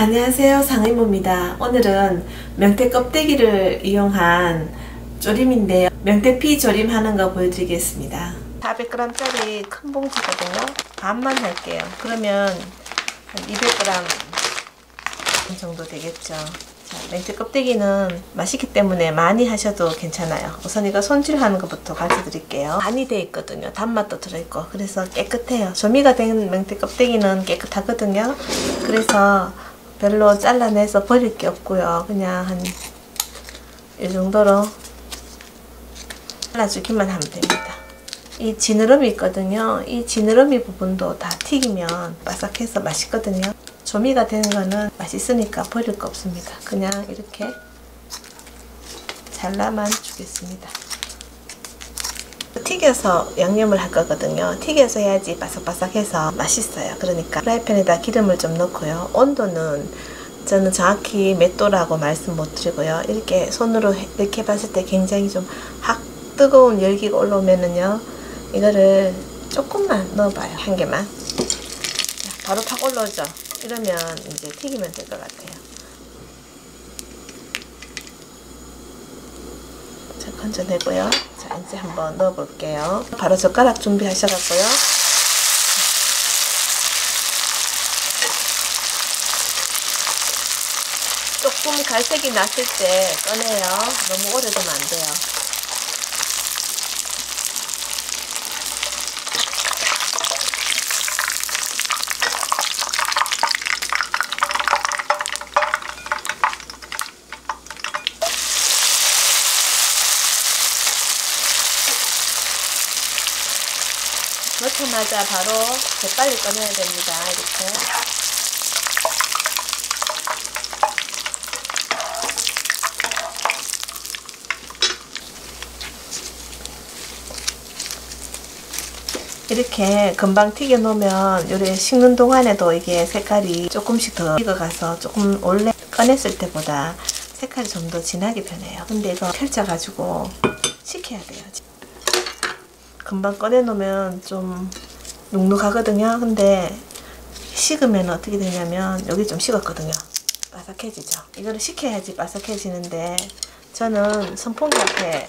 안녕하세요 상의모입니다 오늘은 명태 껍데기를 이용한 조림인데요 명태피 조림 하는 거 보여드리겠습니다 400g짜리 큰 봉지거든요 반만 할게요 그러면 한 200g 정도 되겠죠 자, 맹태 껍데기는 맛있기 때문에 많이 하셔도 괜찮아요. 우선 이거 손질하는 것부터 가르쳐 드릴게요. 간이 돼 있거든요. 단맛도 들어있고 그래서 깨끗해요. 조미가 된 맹태 껍데기는 깨끗하거든요. 그래서 별로 잘라내서 버릴 게 없고요. 그냥 한 이 정도로 잘라주기만 하면 됩니다. 이 지느러미 있거든요. 이 지느러미 부분도 다 튀기면 바삭해서 맛있거든요. 조미가 되는 거는 맛있으니까 버릴 거 없습니다. 그냥 이렇게 잘라만 주겠습니다. 튀겨서 양념을 할 거거든요. 튀겨서 해야지 바삭바삭해서 맛있어요. 그러니까 프라이팬에다 기름을 좀 넣고요. 온도는 저는 정확히 몇 도라고 말씀 못 드리고요. 이렇게 손으로 이렇게 봤을 때 굉장히 좀 확 뜨거운 열기가 올라오면은요. 이거를 조금만 넣어봐요. 한 개만. 바로 팍 올라오죠. 이러면 이제 튀기면 될 것 같아요. 자, 건져내고요. 자, 이제 한번 넣어볼게요. 바로 젓가락 준비하셔갖고요. 조금 갈색이 났을 때 꺼내요. 너무 오래 두면 안 돼요. 넣자마자 바로 재빨리 꺼내야 됩니다. 이렇게. 이렇게 금방 튀겨 놓으면 요래 식는 동안에도 이게 색깔이 조금씩 더 익어가서 조금 원래 꺼냈을 때보다 색깔이 좀 더 진하게 변해요. 근데 이거 펼쳐가지고 식혀야 돼요. 금방 꺼내 놓으면 좀 눅눅하거든요. 근데 식으면 어떻게 되냐면 여기 좀 식었거든요. 바삭해지죠. 이거를 식혀야지 바삭해지는데 저는 선풍기 앞에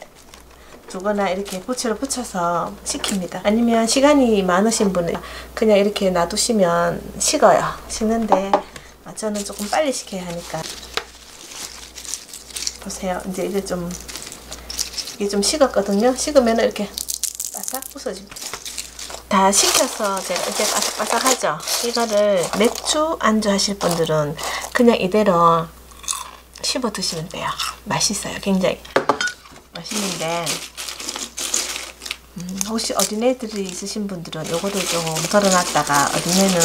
두거나 이렇게 부채로 붙여서 식힙니다. 아니면 시간이 많으신 분은 그냥 이렇게 놔두시면 식어요. 식는데 저는 조금 빨리 식혀야 하니까 보세요. 이제 이게 좀 이게 좀 식었거든요. 식으면 이렇게 바삭 부서집니다. 다 식혀서 제가 이제 바삭바삭하죠? 이거를 맥주 안주 하실 분들은 그냥 이대로 씹어 드시면 돼요. 맛있어요. 굉장히 맛있는데 음, 혹시 어린애들이 있으신 분들은 요거를 좀 덜어놨다가 어린애는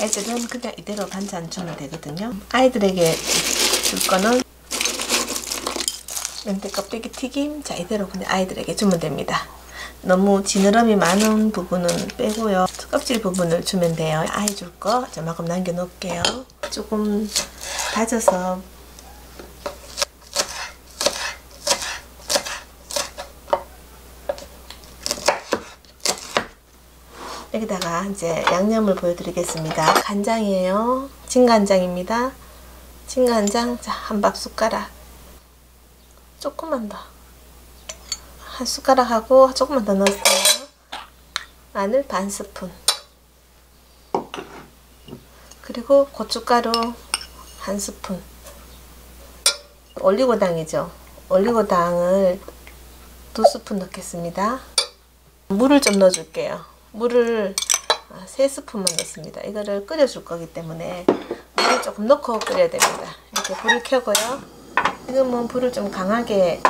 애들은 그냥 이대로 반찬 주면 되거든요. 아이들에게 줄 거는 멘태 껍데기 튀김 자 이대로 그냥 아이들에게 주면 됩니다. 너무 지느러미 많은 부분은 빼고요. 껍질 부분을 주면 돼요. 아이 줄 거 저만큼 남겨놓을게요. 조금 다져서 여기다가 이제 양념을 보여드리겠습니다. 간장이에요. 진간장입니다. 진간장 한밥 숟가락 조금만 더. 한 숟가락하고 조금만 더 넣었어요. 마늘 반 스푼. 그리고 고춧가루 한 스푼. 올리고당이죠. 올리고당을 두 스푼 넣겠습니다. 물을 좀 넣어줄게요. 물을 세 스푼만 넣습니다. 이거를 끓여줄 거기 때문에 물을 조금 넣고 끓여야 됩니다. 이렇게 불을 켜고요. 지금은 불을 좀 강하게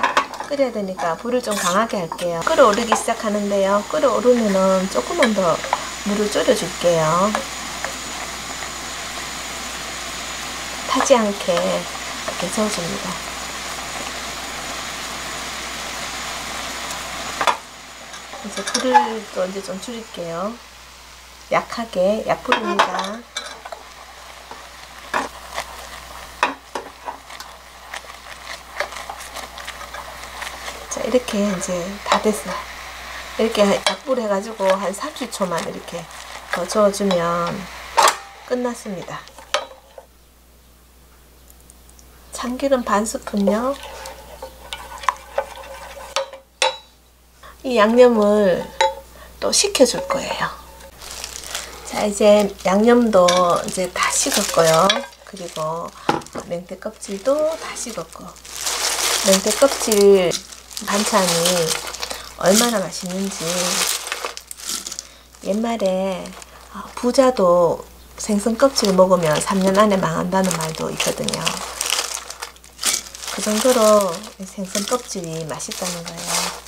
끓여야 되니까 불을 좀 강하게 할게요. 끓어오르기 시작하는데요. 끓어오르면은 조금만 더 물을 졸여줄게요. 타지 않게 이렇게 저어줍니다. 이제 불을 또 이제 좀 줄일게요. 약하게 약불입니다. 자 이렇게 이제 다 됐어요. 이렇게 약불 해가지고 한 30초만 이렇게 더 저어주면 끝났습니다. 참기름 반 스푼요. 이 양념을 또 식혀줄 거예요. 자, 이제 양념도 이제 다 식었고요. 그리고 맹태 껍질도 다 식었고. 맹태 껍질 반찬이 얼마나 맛있는지 옛말에 아, 부자도 생선 껍질 먹으면 3년 안에 망한다는 말도 있거든요. 그 정도로 생선 껍질이 맛있다는 거예요.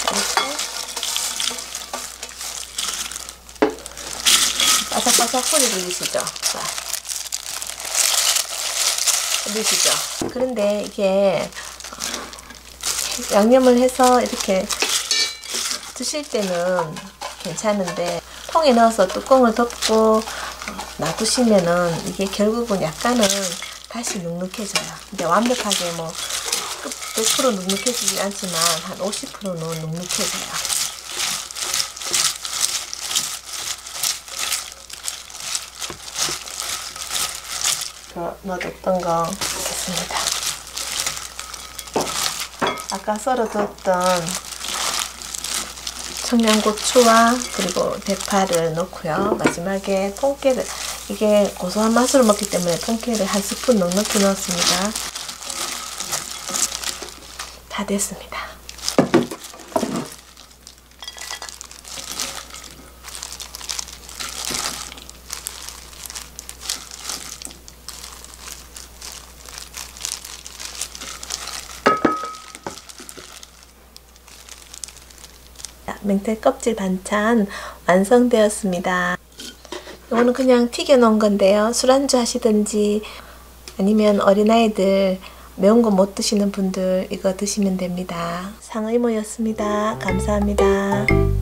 이렇게 바삭바삭 소리 들리시죠? 자. 들리시죠? 그런데 이게 어, 양념을 해서 이렇게 드실 때는 괜찮은데 통에 넣어서 뚜껑을 덮고 놔두시면은 이게 결국은 약간은 다시 눅눅해져요. 근데 완벽하게 뭐 100% 눅눅해지지 않지만 한 50%는 눅눅해져요. 넣어뒀던 거 넣겠습니다. 아까 썰어뒀던 청양고추와 그리고 대파를 넣고요. 마지막에 통깨를 이게 고소한 맛으로 먹기 때문에 통깨를 한 스푼 넉넉히 넣었습니다. 다 됐습니다. 맹태 껍질 반찬 완성되었습니다. 이거는 그냥 튀겨 놓은 건데요. 술안주 하시든지 아니면 어린아이들 매운 거 못 드시는 분들 이거 드시면 됩니다. 상의모였습니다. 감사합니다.